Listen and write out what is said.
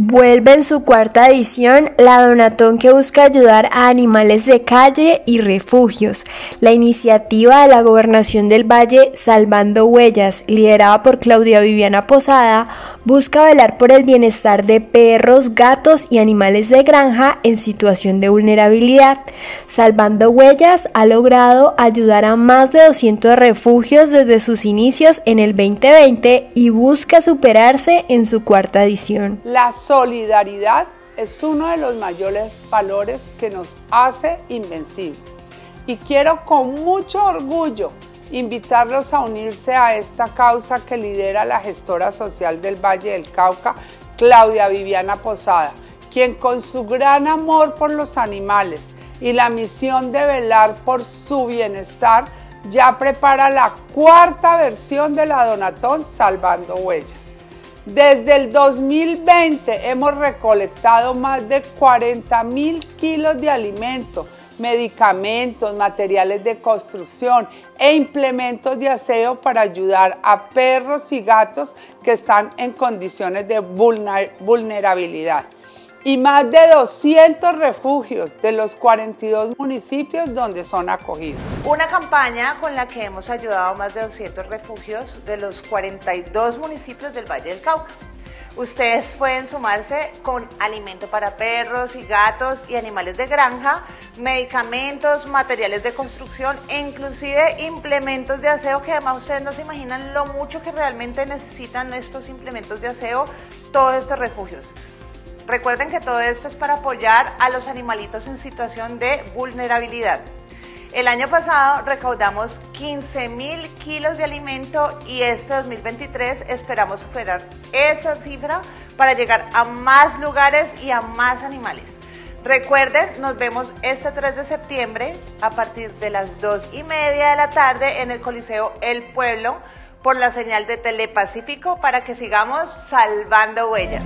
Vuelve en su cuarta edición la Donatón que busca ayudar a animales de calle y refugios. La iniciativa de la Gobernación del Valle Salvando Huellas, liderada por Claudia Viviana Posada, busca velar por el bienestar de perros, gatos y animales de granja en situación de vulnerabilidad. Salvando Huellas ha logrado ayudar a más de 200 refugios desde sus inicios en el 2020 y busca superarse en su cuarta edición. La solidaridad es uno de los mayores valores que nos hace invencibles. Y quiero con mucho orgullo invitarlos a unirse a esta causa que lidera la gestora social del Valle del Cauca, Claudia Viviana Posada, quien con su gran amor por los animales y la misión de velar por su bienestar, ya prepara la cuarta versión de la Donatón Salvando Huellas. Desde el 2020 hemos recolectado más de 40 mil kilos de alimento, medicamentos, materiales de construcción e implementos de aseo para ayudar a perros y gatos que están en condiciones de vulnerabilidad y más de 200 refugios de los 42 municipios donde son acogidos. Una campaña con la que hemos ayudado a más de 200 refugios de los 42 municipios del Valle del Cauca. Ustedes pueden sumarse con alimento para perros y gatos y animales de granja, medicamentos, materiales de construcción e inclusive implementos de aseo que además ustedes no se imaginan lo mucho que realmente necesitan estos implementos de aseo todos estos refugios. Recuerden que todo esto es para apoyar a los animalitos en situación de vulnerabilidad. El año pasado recaudamos 15 mil kilos de alimento y este 2023 esperamos superar esa cifra para llegar a más lugares y a más animales. Recuerden, nos vemos este 3 de septiembre a partir de las 2 y media de la tarde en el Coliseo El Pueblo por la señal de Telepacífico para que sigamos salvando huellas.